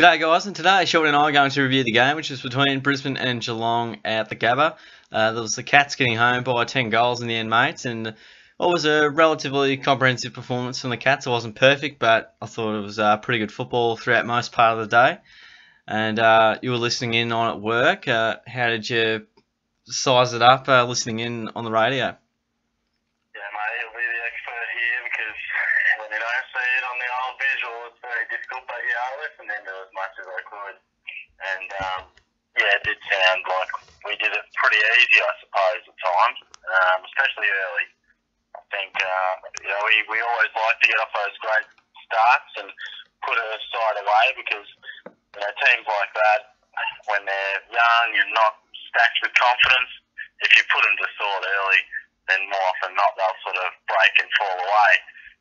G'day guys, and today Sean and I are going to review the game which was between Brisbane and Geelong at the Gabba. Uh, there was the Cats getting home by 10 goals in the end, mates, and what was a relatively comprehensive performance from the Cats. It wasn't perfect, but I thought it was uh, pretty good football throughout most part of the day. And uh, you were listening in on at work. Uh, how did you size it up uh, listening in on the radio? um, yeah, it did sound like we did it pretty easy, I suppose, at times, um, especially early. I think uh, you know we, we always like to get off those great starts and put a side away because you know teams like that, when they're young, you're not stacked with confidence. If you put them to sort early, then more often not they'll sort of break and fall away.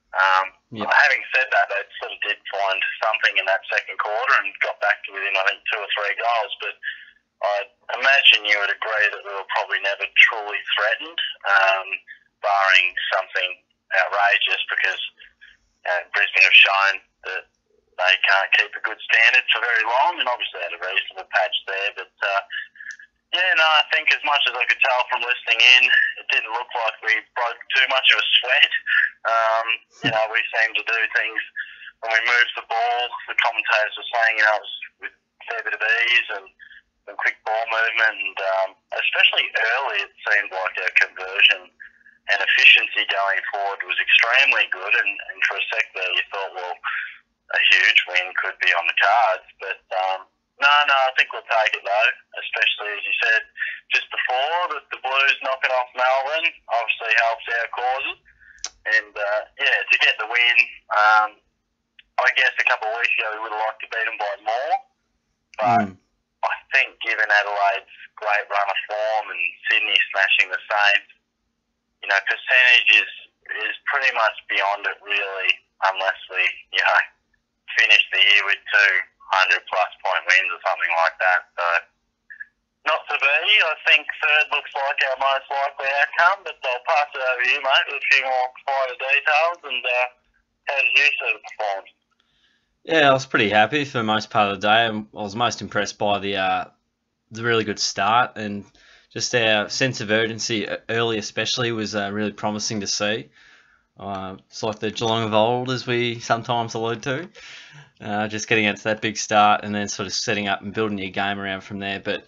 Um, yep. Having said that, they sort of did find something in that second quarter and got back to within, I think, two or three goals. But I imagine you would agree that we were probably never truly threatened, um, barring something outrageous, because uh, Brisbane have shown that they can't keep a good standard for very long, and obviously had a reasonable patch there. But uh, yeah, no, I think as much as I could tell from listening in, it didn't look like we broke too much of a sweat. Um, you know, we seemed to do things when we moved the ball. The commentators were saying, you know, it was with a fair bit of ease and some quick ball movement, and um, especially early, it seemed like our conversion and efficiency going forward was extremely good. And, and for a sec there, you thought, well, a huge win could be on the cards, but. Um, no, no, I think we'll take it though, especially as you said just before that the Blues knocking off Melbourne obviously helps our causes. And uh, yeah, to get the win, um, I guess a couple of weeks ago we would have liked to beat them by more, but mm. Given Adelaide's great run of form and Sydney smashing the Saints, you know, percentage is is pretty much beyond it really, unless we you know finish the year with two 100 plus point wins or something like that. So not to be. I think third looks like our most likely outcome, but I'll pass it over to you, mate, with a few more finer details. And uh, how did you see the performance? Yeah, I was pretty happy for most part of the day. I was most impressed by the uh, the really good start and just our sense of urgency early, especially, was uh, really promising to see. Uh, it's like the Geelong of old, as we sometimes allude to. Uh, just getting out to that big start and then sort of setting up and building your game around from there. But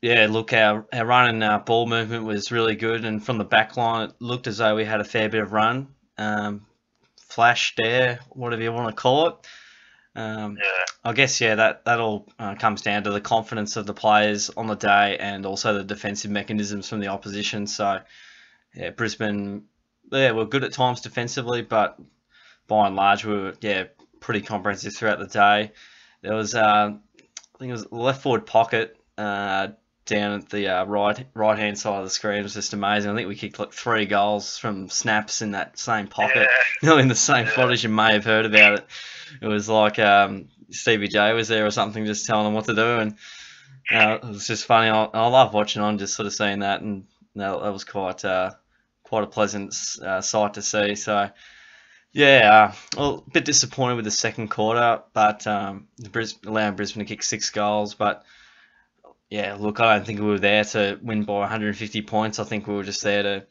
yeah, look, our, our run and our ball movement was really good. And from the back line, it looked as though we had a fair bit of run. Um, flash, dare, whatever you want to call it. Um, yeah. I guess, yeah, that, that all uh, comes down to the confidence of the players on the day and also the defensive mechanisms from the opposition. So, yeah, Brisbane yeah, we're good at times defensively, but by and large, we were yeah pretty comprehensive throughout the day. There was uh, I think it was left forward pocket uh, down at the uh, right right hand side of the screen it was just amazing. I think we kicked like three goals from snaps in that same pocket, yeah. in the same yeah. footage. You may have heard about it. It was like um, Stevie J was there or something, just telling them what to do, and uh, it was just funny. I, I love watching on, just sort of seeing that, and that, that was quite uh, quite a pleasant uh, sight to see. So, yeah, uh, well, a bit disappointed with the second quarter, but um, Bris- allowing Brisbane to kick six goals. But yeah, look, I don't think we were there to win by 150 points. I think we were just there to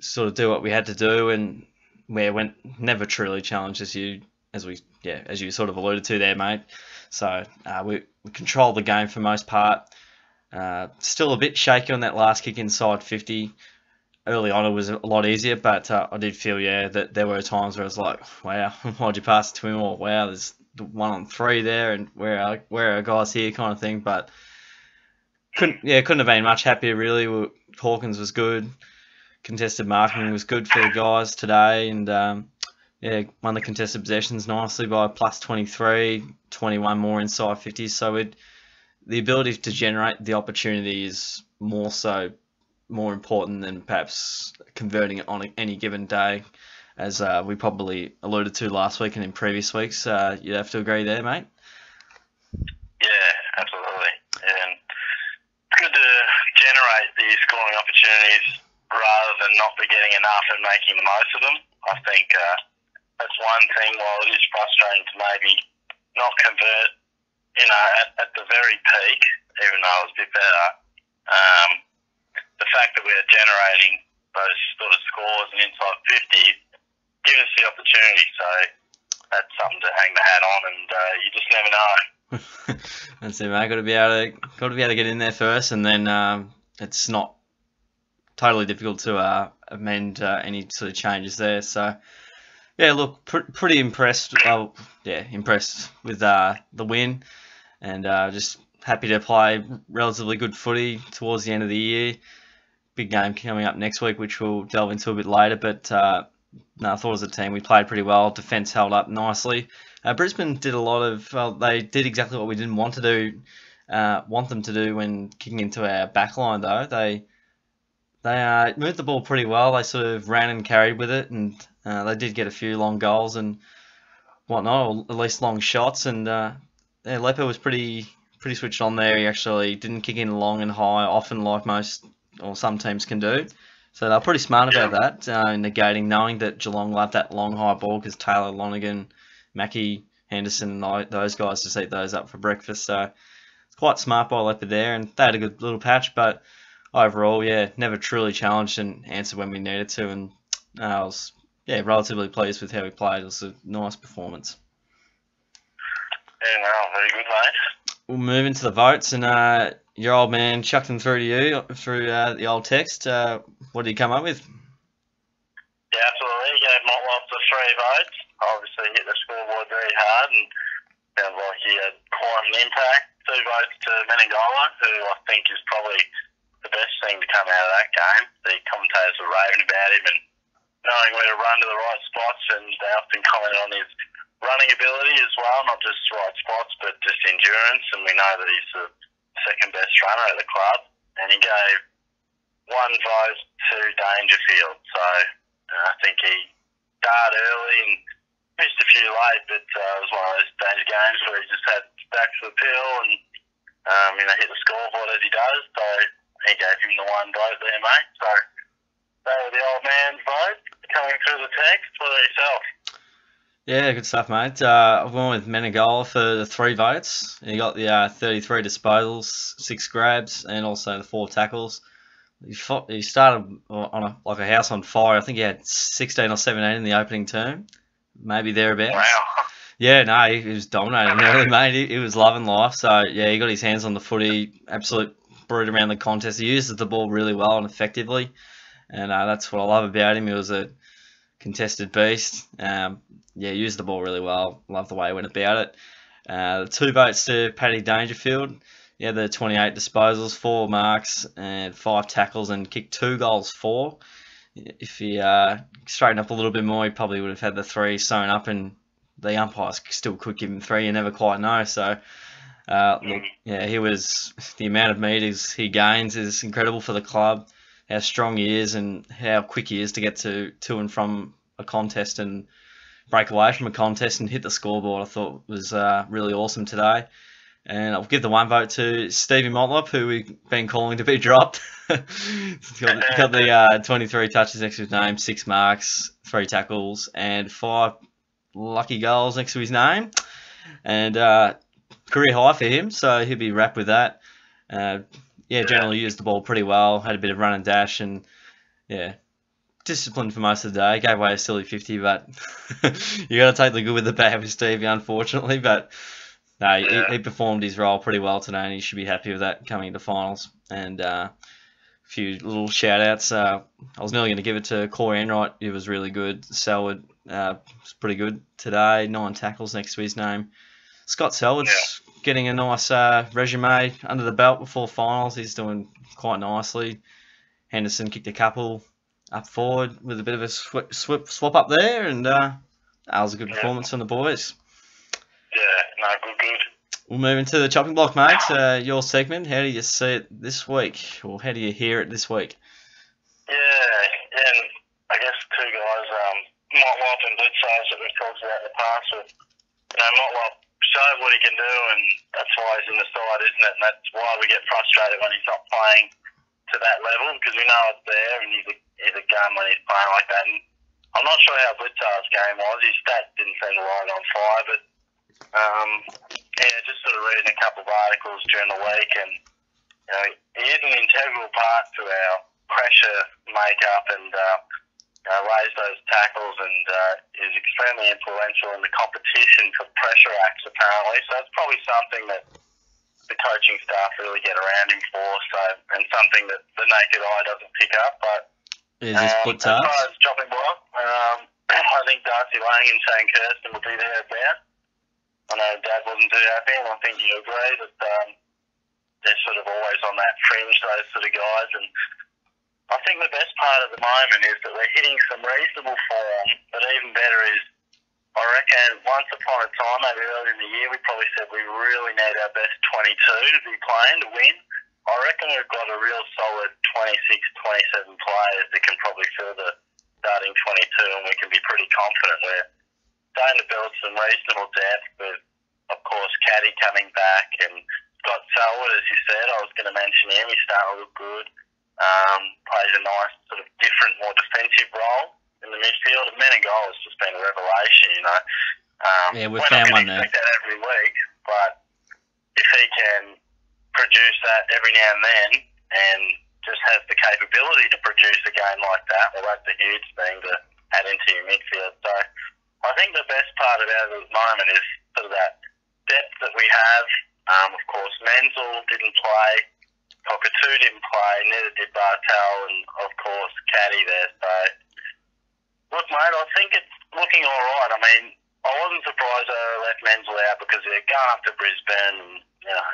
sort of do what we had to do, and we went never truly challenged as you as we yeah as you sort of alluded to there, mate. So uh, we, we controlled the game for most part. Uh, still a bit shaky on that last kick inside 50 early on it was a lot easier, but uh, I did feel yeah that there were times where I was like, wow, why'd you pass it to him? Or wow, there's the one on three there, and where are where are guys here, kind of thing. But couldn't yeah couldn't have been much happier really. Hawkins was good, contested marking was good for the guys today, and um, yeah won the contested possessions nicely by plus 23, 21 more inside 50s. So it the ability to generate the opportunity is more so more important than perhaps converting it on any given day, as uh, we probably alluded to last week and in previous weeks. Uh, you'd have to agree there, mate. Yeah, absolutely. And good to generate these scoring opportunities rather than not be getting enough and making the most of them. I think uh, one thing. While it is frustrating to maybe not convert you know, at, at the very peak, even though it was a bit better, um, the fact that we are generating those sort of scores and inside 50 gives us the opportunity. So that's something to hang the hat on, and uh, you just never know. That's it, mate. Got to be able to got to be able to get in there first, and then um, it's not totally difficult to uh, amend uh, any sort of changes there. So yeah, look, pr- pretty impressed. Uh, yeah, impressed with uh, the win, and uh, just happy to play relatively good footy towards the end of the year. Big game coming up next week, which we'll delve into a bit later. But uh, no, I thought as a team we played pretty well. Defence held up nicely. Uh, Brisbane did a lot of. Well, they did exactly what we didn't want to do. Want them to do when kicking into our backline though. They they moved the ball pretty well. They sort of ran and carried with it, and uh, they did get a few long goals and whatnot, or at least long shots. And uh, yeah, Lepo was pretty pretty switched on there. He actually didn't kick in long and high, often like most or some teams can do. So they're pretty smart about that, uh, negating knowing that Geelong love that long high ball because Taylor Lonergan, Mackie Henderson, and those guys just eat those up for breakfast. So it's quite smart by Leopard there, and they had a good little patch. But overall, yeah, never truly challenged and answered when we needed to, and uh, I was yeah relatively pleased with how we played. It was a nice performance. Yeah, no, very good, mate. We'll move into the votes, and uh, your old man chucked them through to you through uh, the old text. Uh, what did you come up with? Yeah, absolutely. He gave Motlop the three votes. Obviously, hit the scoreboard very hard and sounds like he had quite an impact. Two votes to Menegola, who I think is probably the best thing to come out of that game. The commentators were raving about him and knowing where to run to the right spots, and they often comment on his running ability as well, not just right spots, but just endurance. And we know that he's the second best runner at the club, and he gave one vote to Dangerfield. So uh, I think he started early and missed a few late, but uh, it was one of those danger games where he just had back to the pill and um, you know hit the scoreboard as he does. So he gave him the one vote there, mate. So that was the old man's vote coming through the text. What about yourself? Yeah, good stuff, mate. Uh, I've gone with Menegola for the three votes. He got the uh, 33 disposals, six grabs, and also the four tackles. He, fought, he started on a, like a house on fire. I think he had 16 or 17 in the opening term, maybe thereabouts. Wow. Yeah, no, he was dominating early, mate. He, he, was loving life. So yeah, he got his hands on the footy, absolute brute around the contest. He uses the ball really well and effectively, and uh, that's what I love about him. He was a contested beast. Um, yeah, used the ball really well. Love the way he went about it. Uh, two votes to Paddy Dangerfield. Yeah, the 28 disposals, four marks, and five tackles, and kicked two goals for. If he uh, straightened up a little bit more, he probably would have had the three sewn up, and the umpires still could give him three. You never quite know. So, uh, look, yeah, he was the amount of meters he gains is incredible for the club. How strong he is, and how quick he is to get to to and from a contest and break away from a contest and hit the scoreboard. I thought was uh, really awesome today. And I'll give the one vote to Stevie Motlop, who we've been calling to be dropped. got, got, the uh, 23 touches next to his name, six marks, three tackles, and five lucky goals next to his name. And uh, career high for him, so he'll be wrapped with that. Uh, yeah, generally used the ball pretty well, had a bit of run and dash, and yeah, disciplined for most of the day. Gave away a silly 50, but you got to take the good with the bad with Stevie, unfortunately. But no, yeah. he, he, performed his role pretty well today, and he should be happy with that coming into finals. And uh, a few little shout outs. Uh, I was nearly going to give it to Corey Enright. He was really good. Selwood uh, was pretty good today. Nine tackles next to his name. Scott Selwood's yeah. Getting a nice uh, resume under the belt before finals. He's doing quite nicely. Henderson kicked a couple up forward with a bit of a swip, swip, swap up there, and uh, that was a good performance from the boys. Yeah, no, good, good. We'll move into the chopping block, mate. Uh, your segment. How do you see it this week, or how do you hear it this week? Yeah, and I guess two guys, um, Motlop and Blicavs, that we've talked about in the past. With, you know, Motlop showed what he can do, and that's why he's in the side, isn't it? And that's why we get frustrated when he's not playing to that level because we know it's there, and he's a is a gun when he's playing like that. And I'm not sure how Blicavs' game was. His stats didn't seem to light on fire, but um, yeah, just sort of reading a couple of articles during the week, and you know, he is an integral part to our pressure makeup and uh, you know, those tackles and uh, is extremely influential in the competition for pressure acts apparently. So it's probably something that the coaching staff really get around him for. So and something that the naked eye doesn't pick up, but. Is this Um, as far as chopping block, um, I think Darcy Lang and Shane Kersten will be there about. I know Dad wasn't too happy, and I think you agree that um, they're sort of always on that fringe, those sort of guys. And I think the best part at the moment is that we're hitting some reasonable form, but even better is, I reckon, once upon a time, maybe earlier in the year, we probably said we really need our best 22 to be playing to win. I reckon we've got a real solid 26, 27 players that can probably fill the starting 22, and we can be pretty confident we're starting to build some reasonable depth with, of course, Caddy coming back and Scott Selwood, as you said, I was going to mention him. He's starting to look good. Um, plays a nice sort of different, more defensive role in the midfield. And Menegola has just been a revelation, you know. Um, Yeah, we've we're found not one there. expect that every week, but if he can produce that every now and then and just has the capability to produce a game like that, well, that's a huge thing to add into your midfield. So I think the best part about it at the moment is sort of that depth that we have. Um, of course, Menzel didn't play, Cockatoo didn't play, neither did Bartel, and of course, Caddy there. So, look, mate, I think it's looking all right. I mean, I wasn't surprised they left Menzel out because they're going up to Brisbane, and you know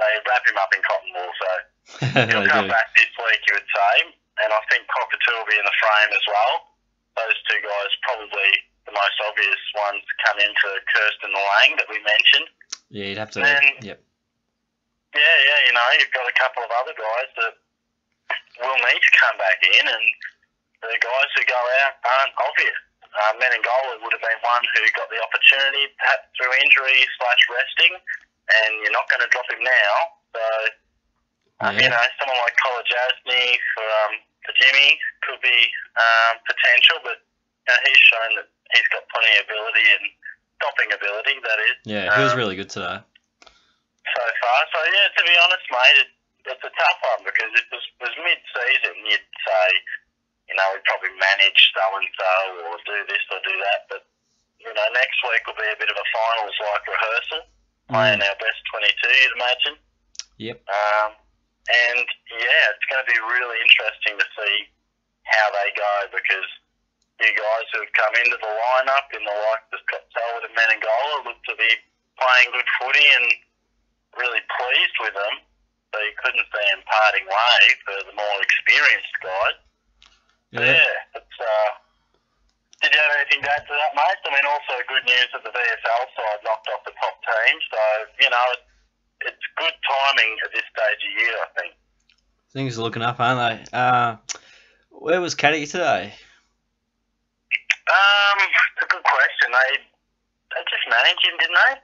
they wrap him up in cotton wool. So he'll come do. back this week, you would say, and I think Cockatoo will be in the frame as well. Those two guys probably the most obvious ones to come into Kersten Lang that we mentioned. Yeah, you'd have to. Then- Yep. Yeah, yeah, you know, you've got a couple of other guys that will need to come back in, and the guys who go out aren't obvious. Uh, Menegola would have been one who got the opportunity, perhaps through injury slash resting, and you're not going to drop him now. So, um, Yeah. you know, someone like Kolodjashnij for, um, for Jimmy could be um, potential, but you know, he's shown that he's got plenty of ability and stopping ability, that is Yeah, he was um, really good today. So far. So yeah, to be honest, mate, it, it's a tough one because it was, was mid-season, you'd say, you know, we'd probably manage so and so or do this or do that. But you know, next week will be a bit of a finals like rehearsal, playing Mm. our best 22, you'd imagine. Yep. Um, and yeah, it's going to be really interesting to see how they go because you guys who have come into the lineup in the likes of Scott Selwood and Menegola look to be playing good footy and really pleased with them. So he couldn't see them parting way for the more experienced guys. Yeah. Yeah, it's, uh, did you have anything to add to that, mate? I mean, also good news that the VFL side knocked off the top team. So, you know, it, it's good timing at this stage of year, I think. Things are looking up, aren't they? Uh, where was Caddy today? Um, it's a good question. They, they just managed him, didn't they?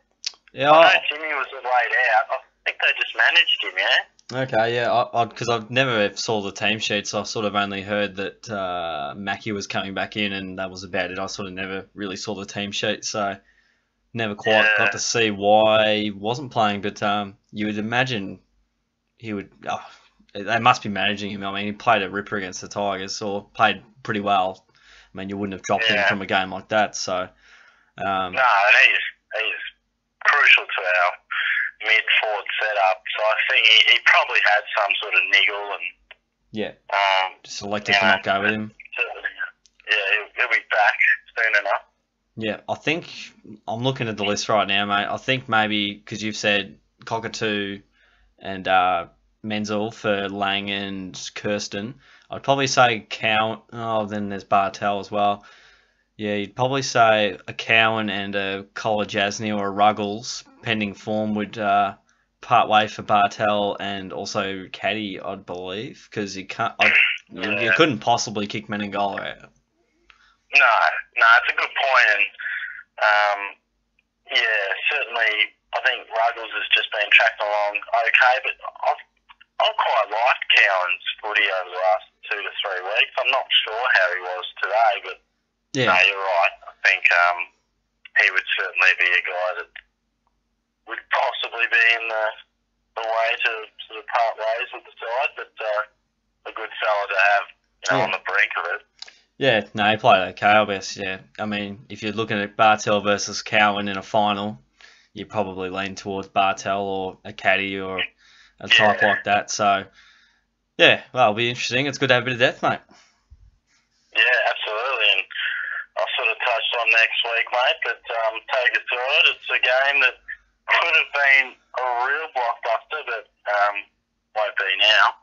Yeah, I I, know Jimmy was laid out. I think they just managed him, yeah? okay, yeah, because I've never saw the team sheet, so I've sort of only heard that uh, Mackie was coming back in, and that was about it. I sort of never really saw the team sheet, so never quite Yeah. got to see why he wasn't playing. But um, you would imagine he would. Oh, they must be managing him. I mean, he played a ripper against the Tigers, or played pretty well. I mean, you wouldn't have dropped him from a game like that. So, um, No, and he's crucial to our mid forward setup. So I think he, he probably had some sort of niggle and yeah, um, just elected to not go with him. yeah, he'll, he'll be back soon enough. Yeah, I think I'm looking at the list right now, mate. I think maybe because you've said Cockatoo and uh, Menzel for Lang and Kersten, I'd probably say Cowan. Oh, then there's Bartel as well. Yeah, you'd probably say a Cowan and a Kolodjashnij or a Ruggles, pending form, would uh, part way for Bartel and also Caddy, I'd believe, because you can't. I, you, you couldn't possibly kick Menegola out. No, no, it's a good point, and um, yeah, certainly I think Ruggles has just been tracking along okay, but I've I've quite liked Cowan's footy over the last two to three weeks. I'm not sure how he was today, but Yeah. no, you're right. I think um, he would certainly be a guy that would possibly being the, the way to sort of part ways with the side, but uh, a good fella to have, you know, Yeah. on the brink of it. Yeah, no, he played okay, I guess. Yeah, I mean, if you're looking at Bartel versus Cowan in a final, you probably lean towards Bartel or a caddy or a type Yeah. like that. So, yeah, well, it'll be interesting. It's good to have a bit of depth, mate. Yeah, absolutely. And I'll sort of touch on next week, mate, but um, take it through it. It's a game that could have been a real blockbuster, but um, won't be now.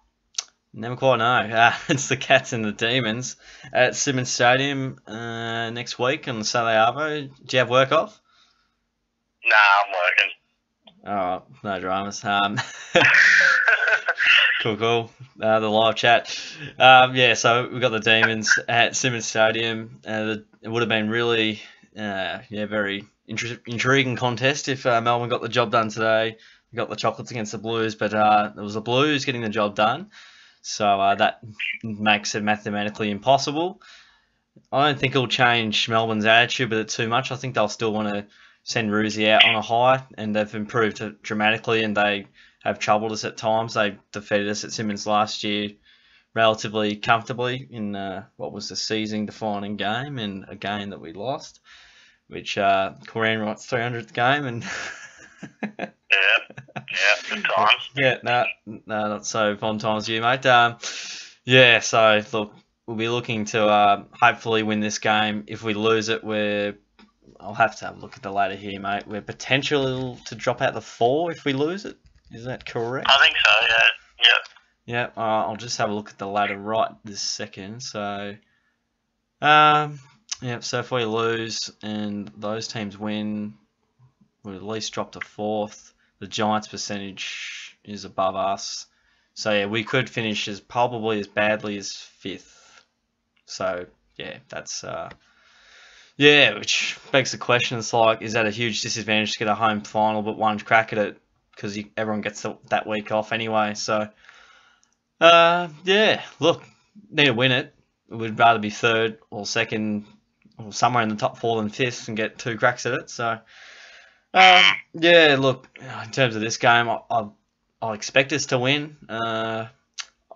Never quite know. Uh, it's the Cats and the Demons at Simonds Stadium uh, next week on Saturday Arvo. Do you have work off? Nah, I'm working. Oh, no dramas. Um, cool, cool. Uh, the live chat. Um, yeah, so we've got the Demons at Simonds Stadium. Uh, it would have been really, uh, yeah, very intri- intriguing contest if uh, Melbourne got the job done today. We got the Chocolates against the Blues, but uh, it was the Blues getting the job done. So uh, that makes it mathematically impossible. I don't think it'll change Melbourne's attitude with it too much. I think they'll still want to send Roosie out on a high, and they've improved dramatically, and they have troubled us at times. They defeated us at Simonds last year relatively comfortably in uh, what was the season-defining game, and a game that we lost, which uh, Corey Enright's 300th game, and yeah, yeah, good times. yeah, no, no, not so fun times you, mate. Um, yeah, so look, we'll be looking to uh, hopefully win this game. If we lose it, we're I'll have to have a look at the ladder here, mate. We're potential to drop out the four if we lose it. Is that correct? I think so, yeah. Yeah. Yeah, uh, I'll just have a look at the ladder right this second. So, um, yeah, so if we lose and those teams win, we'll at least drop to fourth. The Giants' percentage is above us. So, yeah, we could finish as probably as badly as fifth. So, yeah, that's, uh, yeah, which begs the question. It's like, is that a huge disadvantage to get a home final but one crack at it? Because everyone gets that week off anyway. So, uh, yeah, look, need to win it. We'd rather be third or second or somewhere in the top four than fifth and get two cracks at it. So, um, yeah, look, in terms of this game, I, I, I expect us to win, uh,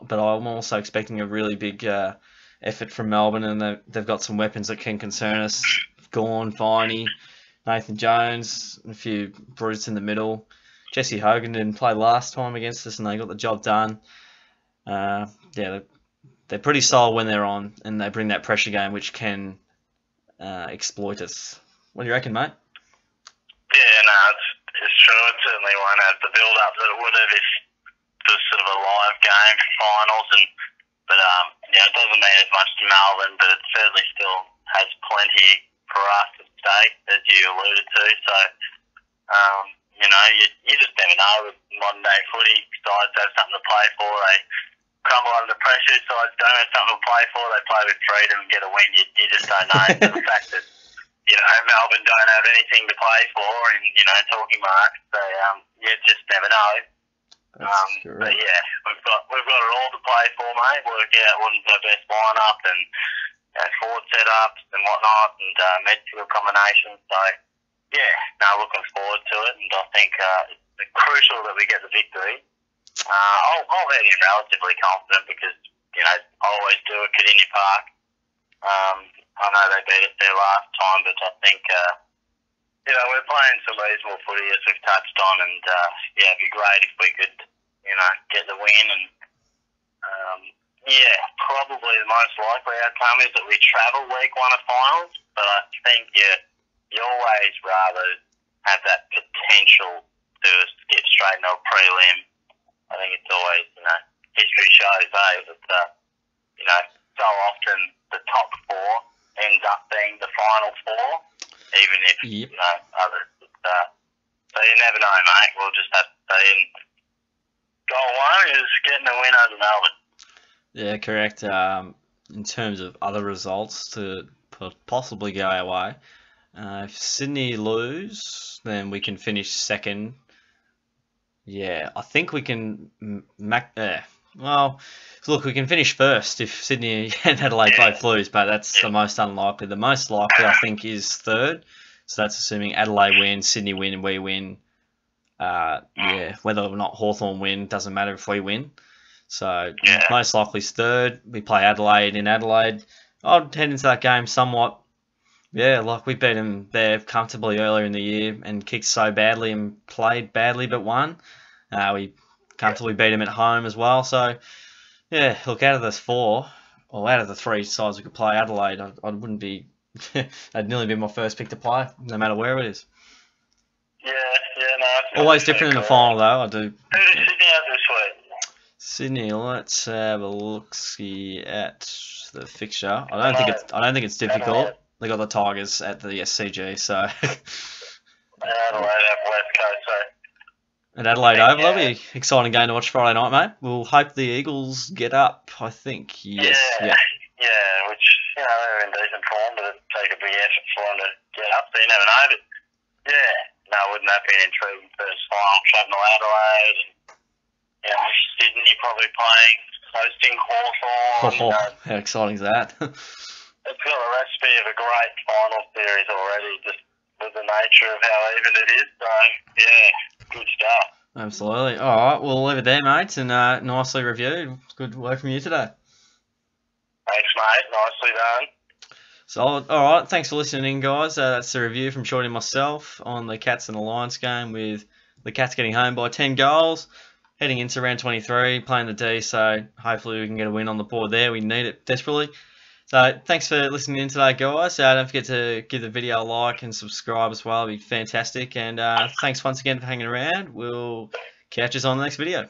but I'm also expecting a really big uh, effort from Melbourne, and they, they've got some weapons that can concern us. Gawn, Viney, Nathan Jones, a few brutes in the middle. Jesse Hogan didn't play last time against us, and they got the job done. Uh, yeah, they're, pretty solid when they're on, and they bring that pressure game which can uh, exploit us. What do you reckon, mate? Yeah, no, it's, it's true. It certainly won't have the build up that it would have if it was sort of a live game for finals. And but um, yeah, it doesn't mean as much to Melbourne, but it certainly still has plenty for us at stake, as you alluded to. So, um, you know, you, you just never know with modern day footy. Sides have something to play for. They crumble under pressure. Sides don't have something to play for. They play with freedom and get a win. You, you just don't know. The fact that you know, Melbourne don't have anything to play for, and you know, talking marks. So um, you just never know. That's Um, but yeah, we've got we've got it all to play for, mate. Work out what's our best lineup and you know, forward setups and whatnot, and uh, midfield combinations. So yeah, now looking forward to it, and I think uh, it's crucial that we get the victory. Uh, I'll, I'll head relatively confident because you know I always do at Kardinia Park. Um, I know they beat us there last time, but I think uh, you know we're playing some reasonable footy as we've touched on, and uh, yeah, it'd be great if we could you know get the win. And um, yeah, probably the most likely outcome is that we travel week one of finals, but I think you you always rather have that potential to skip straight into a prelim. I think it's always you know history shows eh, that uh, you know so often the top four ends up being the final four, even if Yep. you know others. Uh, so you never know, mate. We'll just have to see. And goal one is getting a win over Melbourne. Yeah, correct. Um, in terms of other results to possibly go our way, uh, if Sydney lose, then we can finish second. Yeah, I think we can. Mac, uh, well, look, we can finish first if Sydney and Adelaide both lose, but that's the most unlikely. The most likely, I think, is third. So that's assuming Adelaide win, Sydney win, and we win. uh, yeah, whether or not Hawthorn win doesn't matter if we win. So Yeah. most likely is third. We play Adelaide in Adelaide. I'll head into that game somewhat. Yeah, like we beat them there comfortably earlier in the year and kicked so badly and played badly but won. Uh, we comfortably beat them at home as well. So yeah, look out of those four, or out of the three sides we could play Adelaide, I, I wouldn't be. That'd nearly be my first pick to play, no matter where it is. Yeah, yeah, no. Always different in the final though. I do. Who does Sydney have this week? Sydney, let's have a look see at the fixture. I don't think it's I don't think it's difficult. They got the Tigers at the SCG, so Adelaide have West Coast, so at Adelaide Oval, that'll be exciting game to watch Friday night, mate. We'll hope the Eagles get up. I think yes, yeah, yeah. yeah, which you know they're in decent form, but it'd take a big effort for them to get up. So you never know, but yeah, no, wouldn't that be an intriguing first final? Travelling to Adelaide, and you know, Sydney probably playing hosting Hawthorn. you Oh, know, how exciting is that? it's got a recipe of a great final series already, just with the nature of how even it is. So yeah, good stuff. Absolutely. All right, we'll leave it there, mate, and uh, nicely reviewed. Good work from you today. Thanks, mate. Nicely done. Solid. All right, thanks for listening in, guys. Uh, that's the review from Shorty and myself on the Cats and the Lions game with the Cats getting home by 10 goals, heading into round 23, playing the D, so hopefully we can get a win on the board there. We need it desperately. So thanks for listening in today, guys. Uh, don't forget to give the video a like and subscribe as well. It'd be fantastic. And uh, thanks once again for hanging around. We'll catch us on the next video.